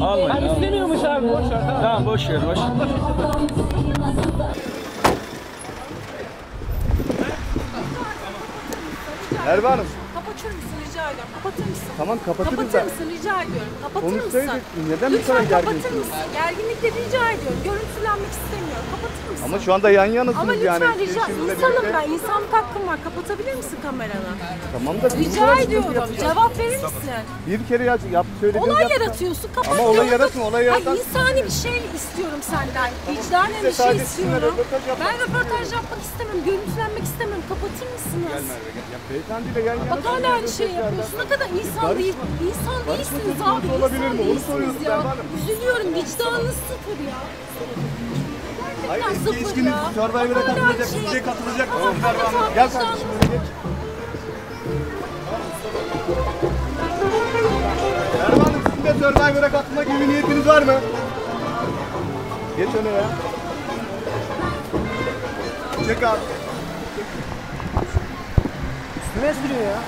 Almayın. Ben istemiyormuş abi boş ver. Tamam. Tamam boş ver boş Hanım. Kapatır mısın rica ediyorum. Kapatır mısın? Tamam kapatırız Kapatır da. mısın rica ediyorum. Kapatır Konuşsaydık, mısın? neden bu Lütfen kadar kapatır gerginsiniz? mısın? Gerginlikle rica ediyorum. Görüntülenmek istemiyorum. Kapatır mısın? Ama şu anda yan yanasınız Ama lütfen yani. rica Eşinizle İnsanım birlikte. ben. İnsanlık hakkım var. Kapatabilir misin kameranı? Tamam da biz bu Rica kadar sıkıntı ediyorum. yapacağız. Cevap verir misin? Bir kere yap, yap söylediğiniz Olay yap- yaratıyorsun. Kapat. Ama olay diyorum. yaratma, olay yaratan- insani bir şey istiyorum senden. Vicdanen biz de bir şey sadece sizinle istiyorum. röportaj yapmak Ben röportaj yapmak istemiyorum. Görüntülenmek istemiyorum. Kapatır mısınız? Ya beyefendiyle yan yana. Bak hala aynı şey yapıyorsun. Ne kadar insan Barış- değil. İnsan barışma değilsiniz konusu abi. olabilir insan mi? Onu değilsiniz soruyoruz ya. Merve Hanım. Üzülüyorum. Vicdanınız sıfır ya. Hayır eski ya. Survivor'a katılacak, şey. size katılacak. Tamam, tamam, Gel kardeşim öyle geç. Sizin de Survivor'a katılmak gibi niyetiniz var mı? Geç öne ya. Çek abi. Üstüme sürüyor ya.